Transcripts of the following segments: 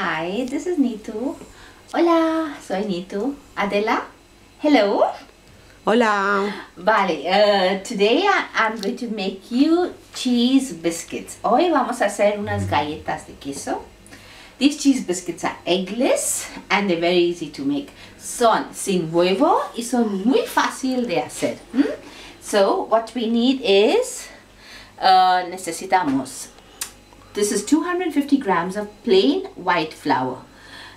Hi, this is Nitu. Hola, soy Nitu. Adela, hello. Hola. Vale, uh, today I- I'm going to make you cheese biscuits. Hoy vamos a hacer unas galletas de queso. These cheese biscuits are eggless and they're very easy to make. Son sin huevo y son muy fácil de hacer. ¿m? So what we need is, uh, necesitamos, this is 250 grams of plain white flour.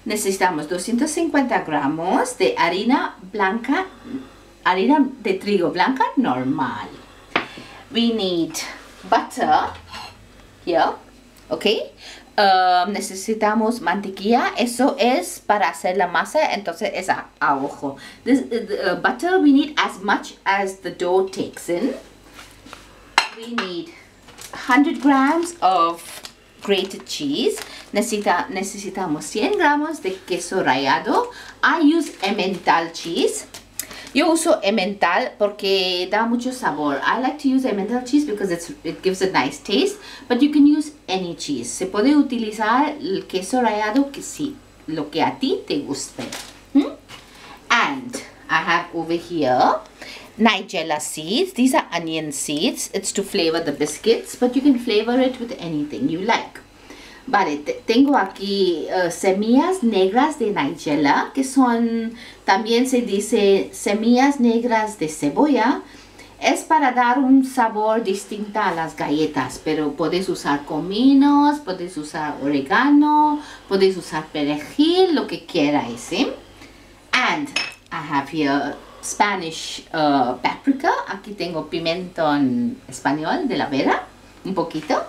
Necesitamos 250 gramos de harina blanca, harina de trigo blanca normal. We need butter here, okay. Um, necesitamos mantequilla, eso es para hacer la masa, entonces es a, a ojo. This uh, uh, butter we need as much as the dough takes in. We need 100 grams of grated cheese. Necesita, necesitamos 100 gramos de queso rallado. I use Emmental cheese. Yo uso Emmental porque da mucho sabor. I like to use Emmental cheese because it gives a nice taste. But you can use any cheese. Se puede utilizar el queso rallado que sí, lo que a ti te guste. Hmm? And I have over here Nigella seeds. These are onion seeds. It's to flavor the biscuits, but you can flavor it with anything you like. Vale, te- tengo aquí eh, semillas negras de Nigella, que son, también se dice semillas negras de cebolla. Es para dar un sabor distinto a las galletas, pero puedes usar cominos, puedes usar oregano, puedes usar perejil, lo que quieras, ¿sí? And I have here Spanish uh, paprika. Aquí tengo pimiento en español de la vera, un poquito.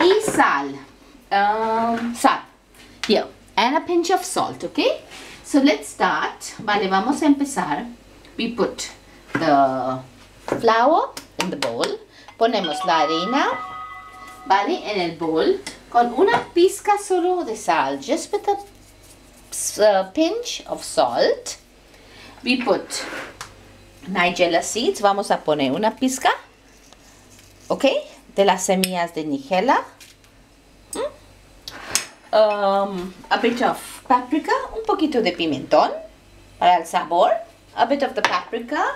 Y sal. Um, sal. Here. And a pinch of salt, okay? So let's start. Vale, vamos a empezar. We put the flour in the bowl. Ponemos la harina, ¿vale? En el bowl con una pizca solo de sal. Just with a s- uh, pinch of salt. We put Nigella seeds. Vamos a poner una pizca, ¿ok? De las semillas de Nigella. ¿Mm? Um, a bit of paprika, un poquito de pimentón para el sabor. A bit of the paprika.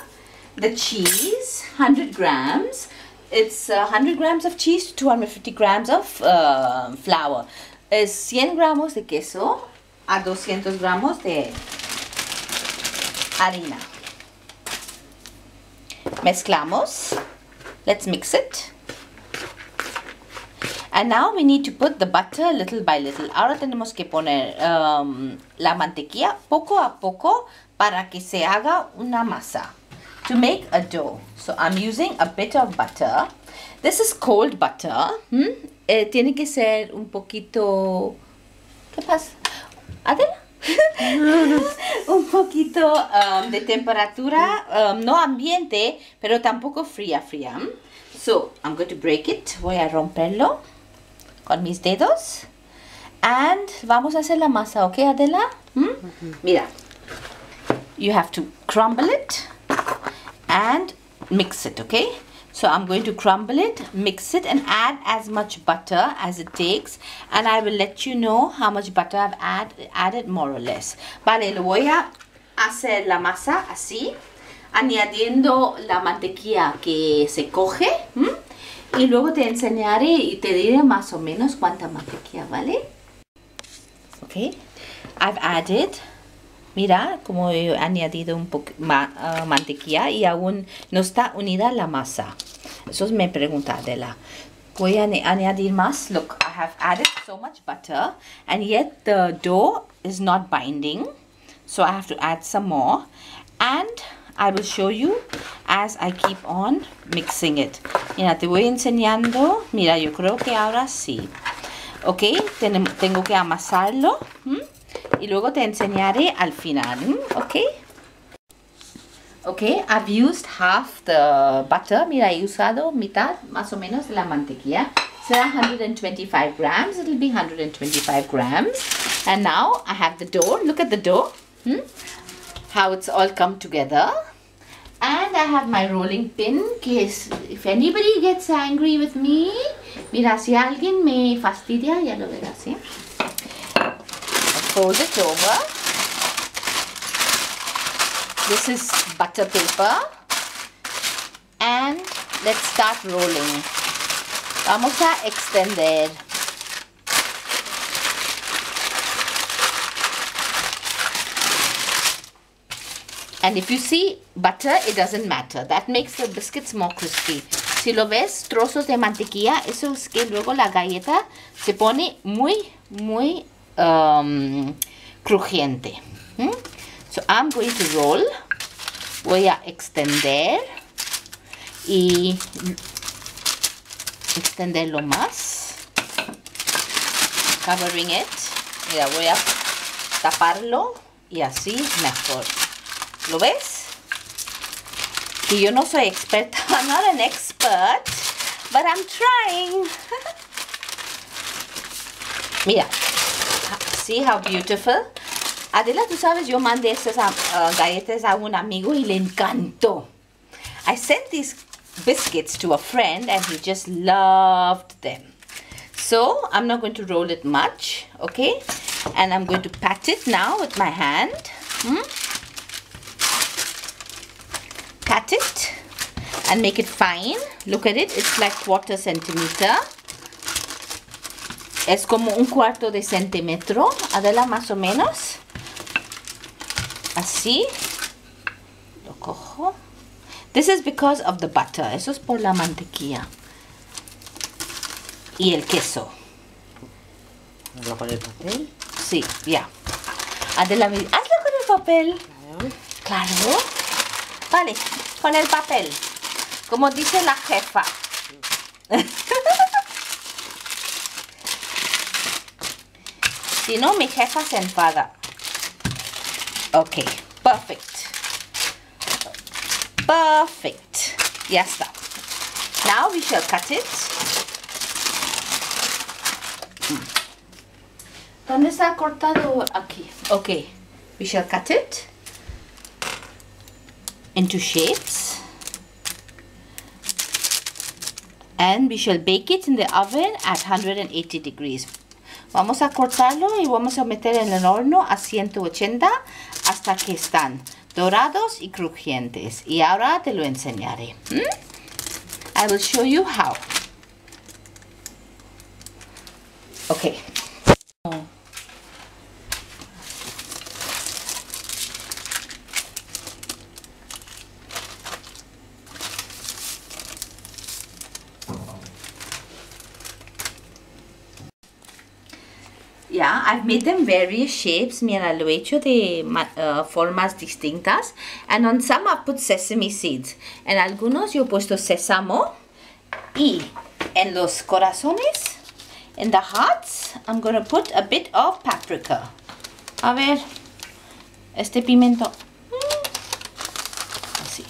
The cheese, 100 grams. It's uh, 100 grams of cheese, 250 grams of uh, flour. Es 100 gramos de queso a 200 gramos de harina. Mezclamos. Let's mix it. And now we need to put the butter little by little. Ahora tenemos que poner um, la mantequilla poco a poco para que se haga una masa. To make a dough. So I'm using a bit of butter. This is cold butter. ¿hmm? Eh, tiene que ser un poquito... ¿Qué pasa? Adela. un poquito um, de temperatura, um, no ambiente, pero tampoco fría, fría. So, I'm going to break it. Voy a romperlo con mis dedos. And vamos a hacer la masa, ¿ok, Adela? ¿Mm? Mira. You have to crumble it and mix it, okay? So I'm going to crumble it, mix it and add as much butter as it takes and I will let you know how much butter I've add, added more or less. Vale, lo voy a hacer la masa así, añadiendo la mantequilla que se coge y luego te enseñaré y te diré más o menos cuánta mantequilla, ¿vale? Okay, I've added Mira como he añadido un poco ma- ah, mantequilla y aún no está unida la masa. Eso me pregunta Adela. Voy a añ- añadir más. Look, I have added so much butter and yet the dough is not binding. So I have to add some more. And I will show you as I keep on mixing it. Mira, te voy enseñando. Mira, yo creo que ahora sí. Ok, tengo que amasarlo. ¿m? Y luego te enseñaré al final. Ok. Ok, I've used half the butter. Mira, he usado mitad más o menos la mantequilla. Será 125 grams. It'll be 125 grams. And now I have the dough. Look at the dough. Hmm? How it's all come together. And I have my rolling pin. Es, if anybody gets angry with me, mira, si alguien me fastidia, ya lo verás, ¿sí? Fold it over. This is butter paper. And let's start rolling. Vamos a extender. And if you see butter, it doesn't matter. That makes the biscuits more crispy. Si lo ves, trozos de mantequilla, eso es que luego la galleta se pone muy, muy um, crujiente. So I'm going to roll. Voy a extender y extenderlo más. Covering it. Mira, voy a taparlo y así mejor. ¿Lo ves? Y yo no soy experta, I'm not an expert, but I'm trying. Mira, see how beautiful. Adela, tú sabes, yo mandé estas uh, galletas a un amigo y le encantó. I sent these biscuits to a friend and he just loved them. So, I'm not going to roll it much, okay? And I'm going to pat it now with my hand. Hmm? Pat it and make it fine. Look at it, it's like quarter centimeter. Es como un cuarto de centímetro, Adela, más o menos. Así. Lo cojo. This is because of the butter. Eso es por la mantequilla. Y el queso. Hazlo con el papel. Sí, ya. Adela, hazlo con el papel. Claro. Claro. Vale, con el papel. Como dice la jefa. Si no, mi jefa se enfada. Ok, perfect. Perfect. Ya está. Now we shall cut it. ¿Dónde está cortado? Aquí. Ok. We shall cut it into shapes. And we shall bake it in the oven at 180 degrees. Vamos a cortarlo y vamos a meter en el horno a 180 hasta que están dorados y crujientes. Y ahora te lo enseñaré. I will show you how. Okay. Yeah, I've made them various shapes. Mira, lo he hecho de uh, formas distintas. And on some I've put sesame seeds. En algunos yo he puesto sésamo. Y en los corazones, in the hearts, I'm going to put a bit of paprika. A ver, este pimiento. mm, Así.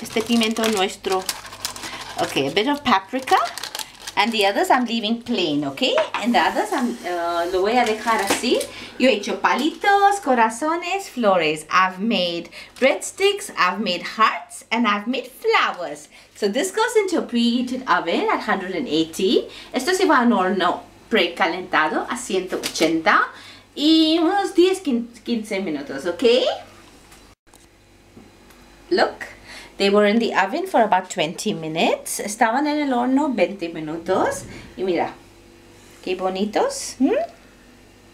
Este pimiento nuestro. Okay, a bit of paprika. And the others I'm leaving plain, okay? And the others I'm, uh, lo voy a dejar así. Yo he hecho palitos, corazones, flores. I've made breadsticks, I've made hearts, and I've made flowers. So this goes into a preheated oven at 180. Esto se va a un horno precalentado a 180 y unos 10 15 minutos, okay? Look, they were in the oven for about 20 minutes. Estaban en el horno 20 minutos. Y mira, qué bonitos. ¿m?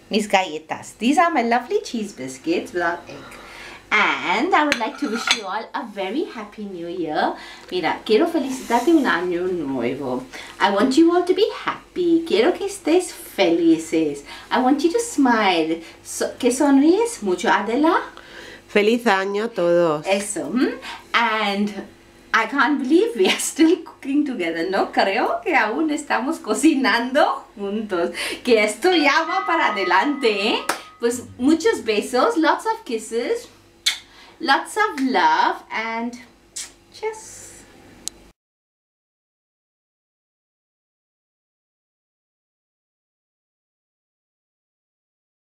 Mis galletas. These are my lovely cheese biscuits without egg. And I would like to wish you all a very happy new year. Mira, quiero felicitarte un año nuevo. I want you all to be happy. Quiero que estés felices. I want you to smile. So- que sonríes mucho, Adela. Feliz año a todos. Eso. ¿m? And I can't believe we are still cooking together. No creo que aún estamos cocinando juntos. Que esto ya va para adelante, ¿eh? Pues muchos besos, lots of kisses, lots of love, and just